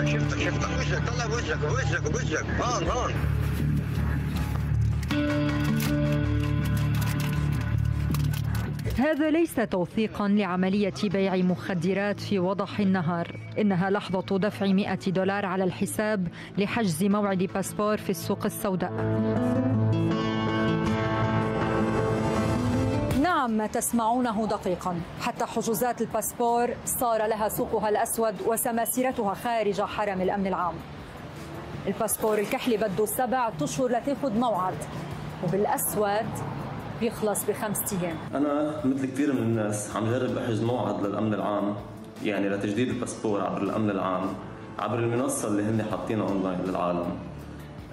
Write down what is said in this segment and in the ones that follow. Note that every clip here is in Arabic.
وجهك طلع بوجهك بوجهك بوجهك هون هون هذا ليس توثيقا لعملية بيع مخدرات في وضح النهار. إنها لحظة دفع 100 دولار على الحساب لحجز موعد باسبور في السوق السوداء. نعم ما تسمعونه دقيقا. حتى حجوزات الباسبور صار لها سوقها الأسود وسماسرتها خارج حرم الأمن العام. الباسبور الكحلي بده سبع أشهر لتاخذ موعد وبالأسود بيخلص بخمس أيام. أنا مثل كثير من الناس عم جرب أحجز موعد للأمن العام يعني لتجديد الباسبور عبر الأمن العام عبر المنصة اللي هن حاطينها أونلاين للعالم.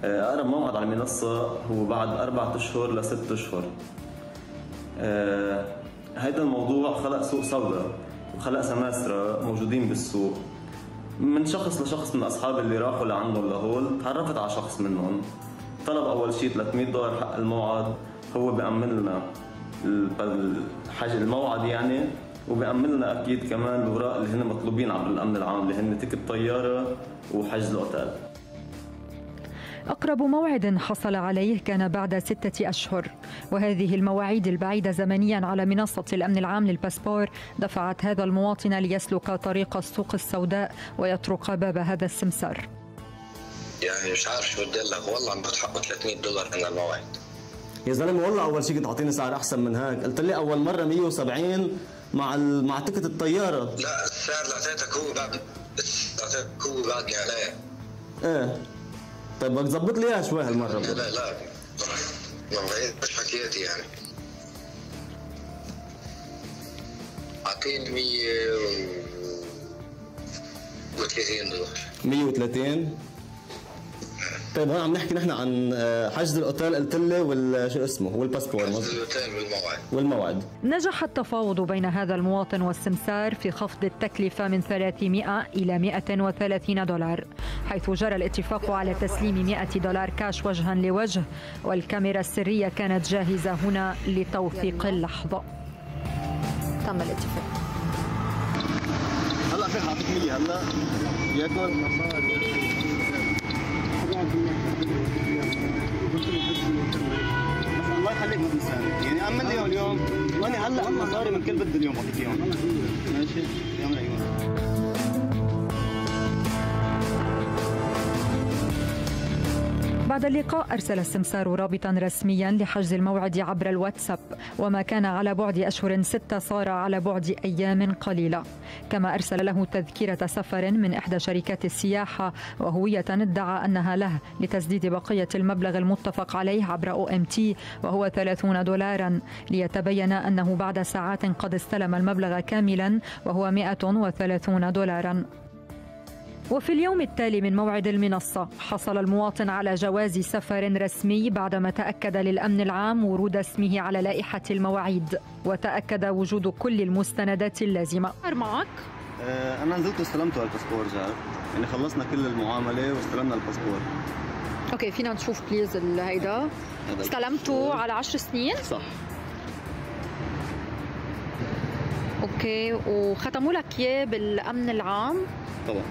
آه، أقرب موعد على المنصة هو بعد أربعة أشهر لست أشهر. هذا آه، الموضوع خلق سوق سوداء وخلق سماسرة موجودين بالسوق. من شخص لشخص من اصحابي اللي راحوا لعندهم لهول تعرفت على شخص منهم. طلب أول شيء 300 دولار حق الموعد هو بيأمن لنا الحاجة الموعد يعني وبيأمن لنا أكيد كمان الأوراق اللي هن مطلوبين عبر الأمن العام اللي هن تيكت طيارة وحجز الأوتيل. أقرب موعد حصل عليه كان بعد ستة أشهر. وهذه المواعيد البعيدة زمنيا على منصة الأمن العام للباسبور. دفعت هذا المواطن ليسلك طريق السوق السوداء ويطرق باب هذا السمسار. يعني مش عارف شو بدي لك. والله عم بدفع 300 دولار من الموعد. يا زلمة والله أول شيء كنت تعطيني سعر أحسن من هيك. قلت لي أول مرة 170 مع ال... مع تكت الطيارة. لا السعر اللي أعطيتك هو بعد أعطيتك هو بعدني عليه. إيه. طيب تظبط لي إياها شوي هالمرة. لا لا لا مش حكيتي يعني. أعطيني 130 دولار. 130 طيب هون عم نحكي نحن عن آه، حجز الأوتيل قلت لي شو اسمه؟ والباسبور حجز الأوتيل والموعد. والموعد. نجح التفاوض بين هذا المواطن والسمسار في خفض التكلفة من 300 إلى 130 دولار حيث جرى الاتفاق على تسليم 100 دولار كاش وجها لوجه والكاميرا السرية كانت جاهزة هنا لتوثيق اللحظة. تم الاتفاق. هلا في حاطط 100 هلا. ياكل وأنا هلا مصاري من كل بد اليوم بعد اللقاء أرسل السمسار رابطا رسميا لحجز الموعد عبر الواتساب. وما كان على بعد أشهر ستة صار على بعد أيام قليلة. كما أرسل له تذكرة سفر من إحدى شركات السياحة وهوية ادعى أنها له لتسديد بقية المبلغ المتفق عليه عبر أو إم تي وهو 30 دولارا. ليتبين أنه بعد ساعات قد استلم المبلغ كاملا وهو 130 دولارا. وفي اليوم التالي من موعد المنصة حصل المواطن على جواز سفر رسمي بعدما تأكد للأمن العام ورود اسمه على لائحة المواعيد. وتأكد وجود كل المستندات اللازمة. معك؟ آه أنا نزلت واستلمته الباسبور جاب يعني خلصنا كل المعاملة واستلمنا الباسبور. okay فينا نشوف please هيدا. استلمته على عشر سنين؟ صح. أوكي وختموا لك إياه بالأمن العام؟ طبعا.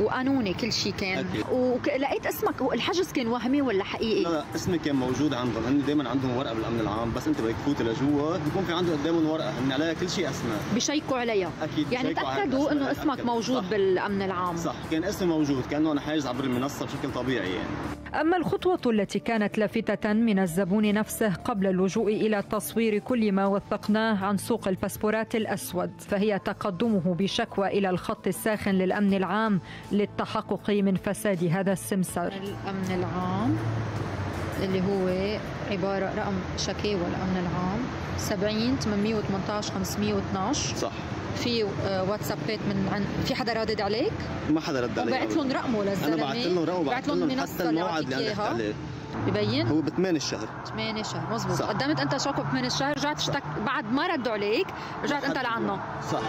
وقانوني كل شيء كان. أكيد. ولقيت اسمك الحجز كان وهمي ولا حقيقي؟ لا لا اسمي كان موجود عندهم. هن دائما عندهم ورقة بالأمن العام بس أنت بدك تفوت لجوا بيكون في عندهم قدامهم ورقة هن عليها كل شيء أسماء. بشيكوا عليها. أكيد يعني تأكدوا إنه اسمك موجود صح. بالأمن العام. صح. كان اسمي موجود كأنه أنا حاجز عبر المنصة بشكل طبيعي يعني. أما الخطوة التي كانت لافتة من الزبون نفسه قبل اللجوء إلى تصوير كل ما وثقناه عن سوق الباسبورات الأسود فهي تقدمه بشكوى إلى الخط الساخن للأمن العام للتحقق من فساد هذا السمسار. الأمن العام اللي هو عبارة رقم شكاوى الأمن العام 70 818 512 صح. في آه، واتسابات من عن في حدا رادد عليك؟ ما حدا رد علي. بعت لهم رقمه للزلمة. أنا بعت لهم رقمه بعت لهم اللي الموعد اللي عليه. ببين؟ هو ب 8 الشهر. 8 شهر مزبوط صح. قدمت أنت شكوى ب 8 الشهر رجعت اشتك بعد ما ردوا عليك رجعت أنت لعنه صح.